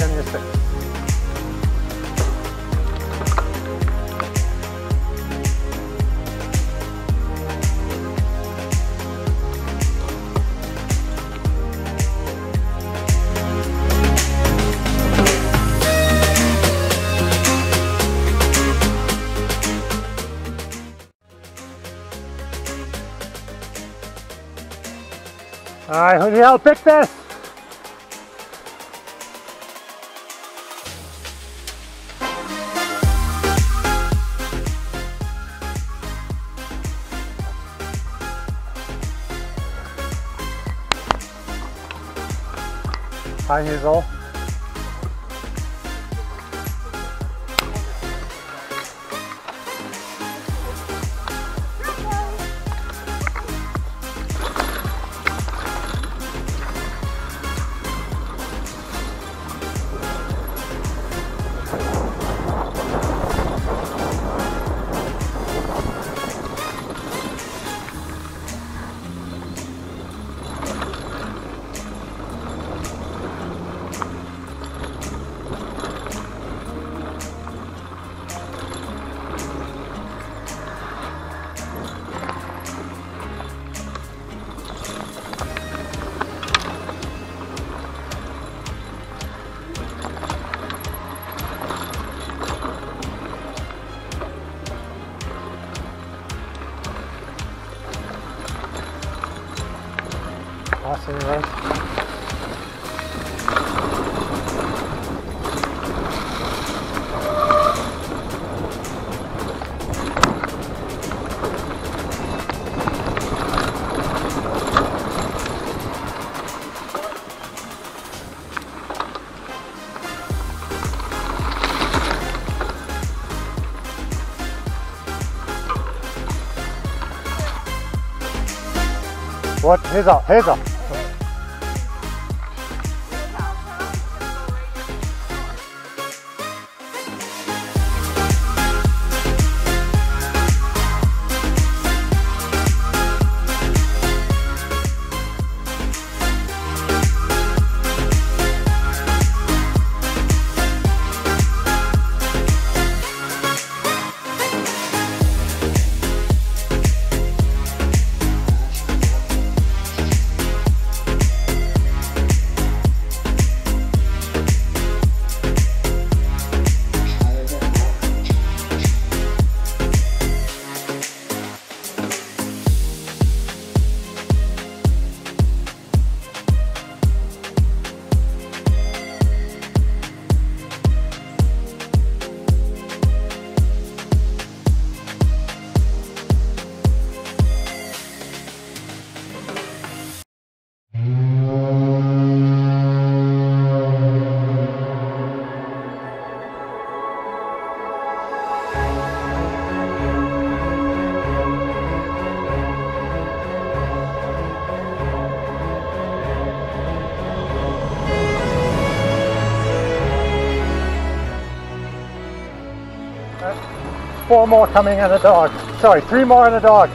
your six. All right, who the hell picked this? Hi, Hazel. What? Hazel, Hazel. Four more coming and a dog. Sorry, three more and a dog.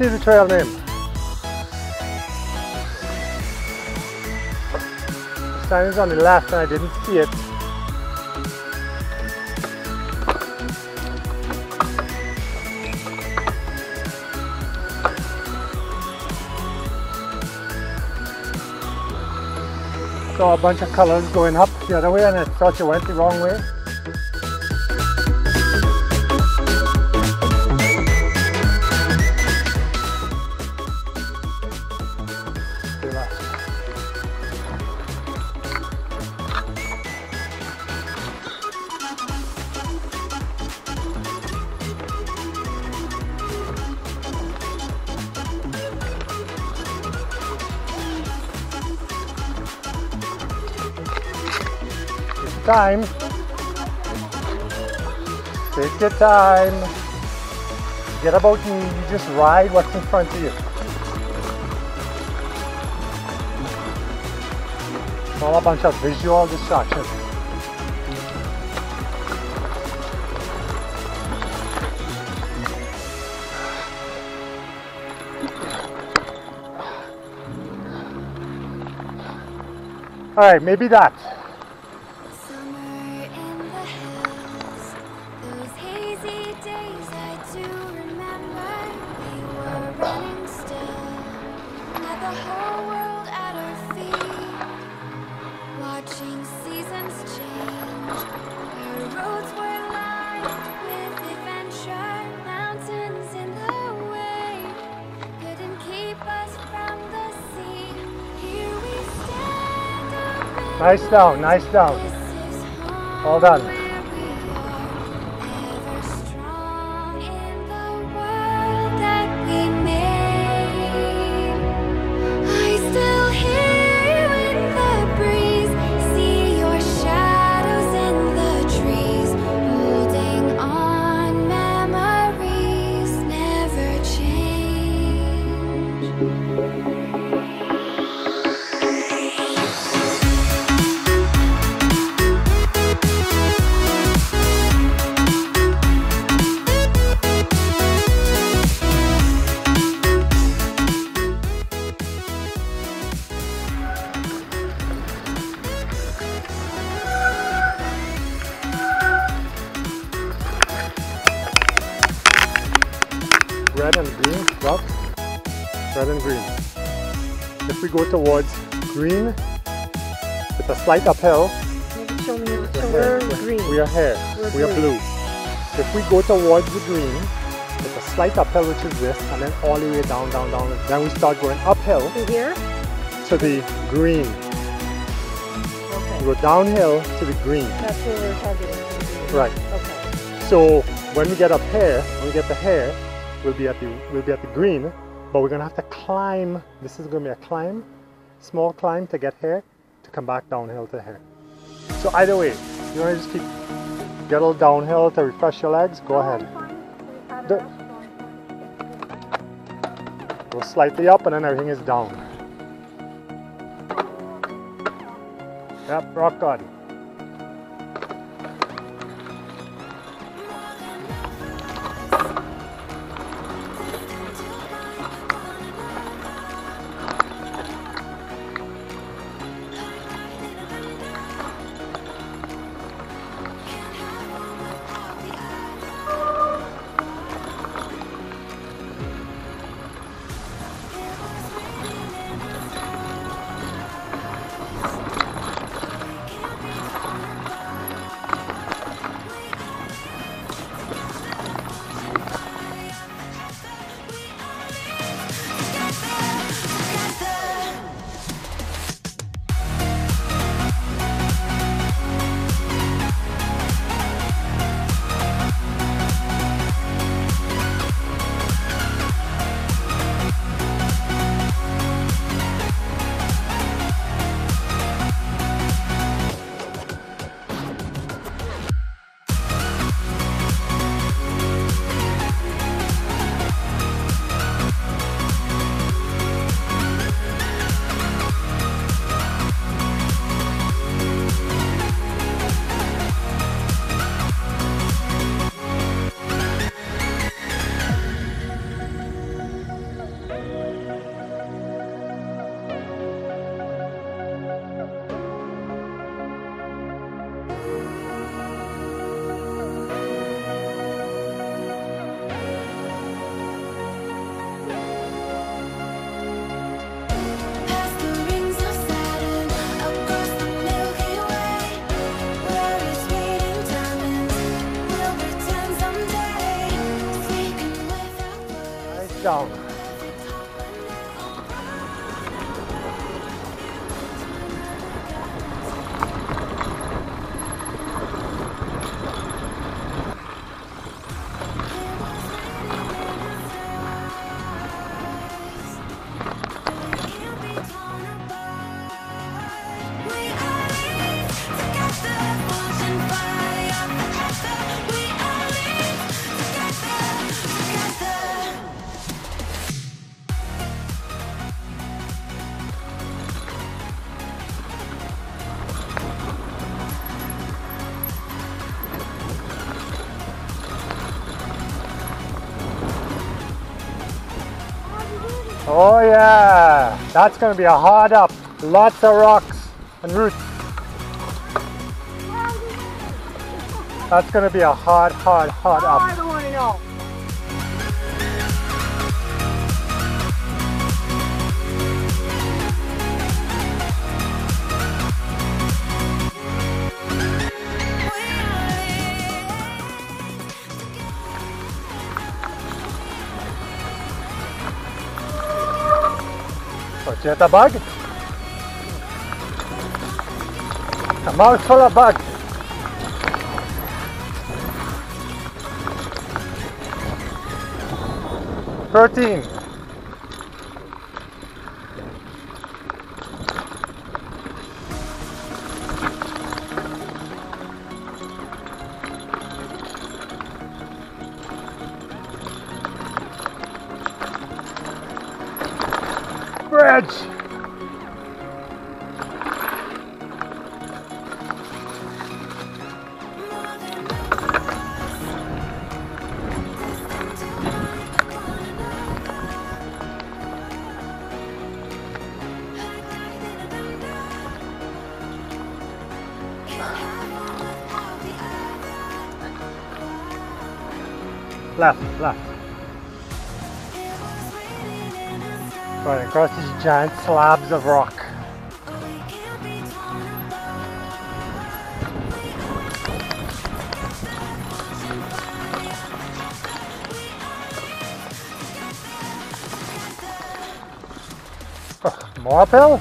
See the trail name. The sign is on the left and I didn't see it. Saw a bunch of colors going up the other way and I thought you went the wrong way. Time. Take your time. Get about you. You just ride what's in front of you. It's all a bunch of visual distractions. All right, maybe that. Nice down, nice down. all done. A slight uphill, show me. we're here. we're green. We are here. We're we are blue. If we go towards the green it's a slight uphill, which is this, and then all the way down, down, down, then we start going uphill To here? to the green. Okay. We go downhill to the green. That's where we're targeting. the. Right. Okay. So when we get up here, when we get the hair, we'll be at the we'll be at the green, but we're gonna have to climb. This is gonna be a climb, small climb to get here, come back downhill to here. So either way, you wanna just keep get a little downhill to refresh your legs. Go ahead. The- Go slightly up, and then everything is down. Yep, rock garden. Down. Oh yeah, that's gonna be a hard up. Lots of rocks and roots. That's gonna be a hard, hard, hard up. I don't want to know. You get a bug? A mouthful of bug. Thirteen. Left, left. Right across these giant slabs of rock. Oh, more uphill?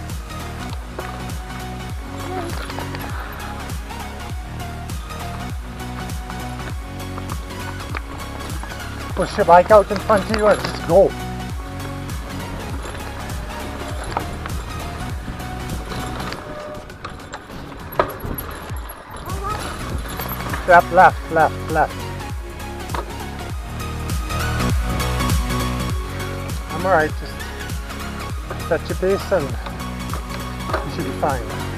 Push your bike out in front of you and just go. Left, left, left, left. I'm alright, just set your pace and you should be fine.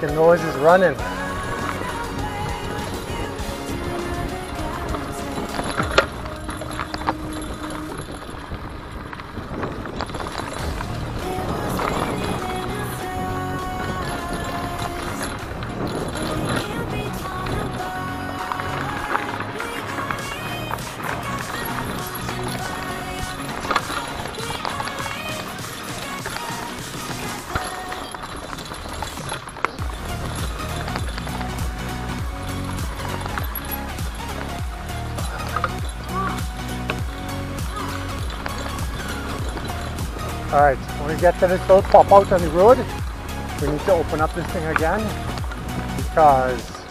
The noise is running. Alright, when we get to this little pop out on the road, we need to open up this thing again because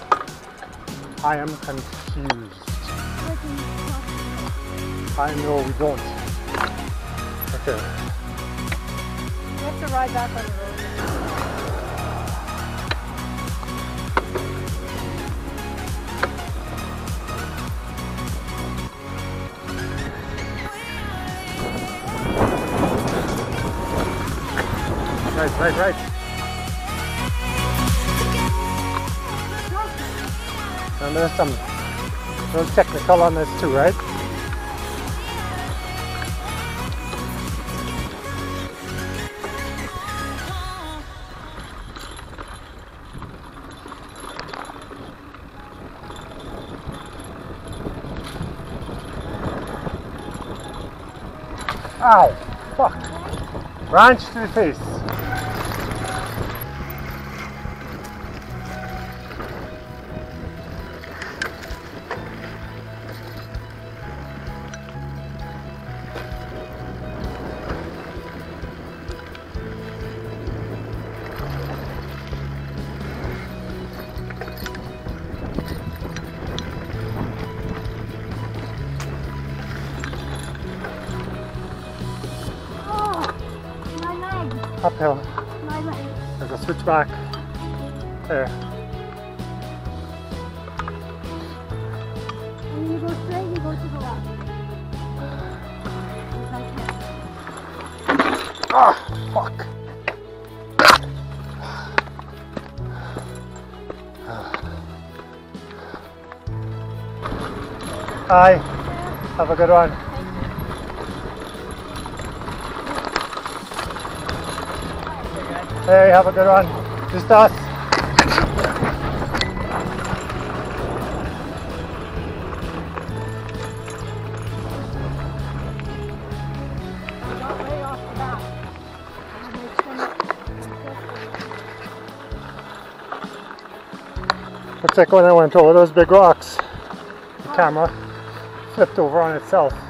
I am confused. I know we don't. Okay, You have to ride back on the road. Right, right. And there's some little technical on this too, right? Ow! Fuck! Branch to the face. Uphill. There's a switchback. There. When you go straight, you go to the left. Ah! Fuck! Hi. Have a good one. Hey, have a good one. Just us. Looks like when I went over those big rocks, the camera flipped over on itself.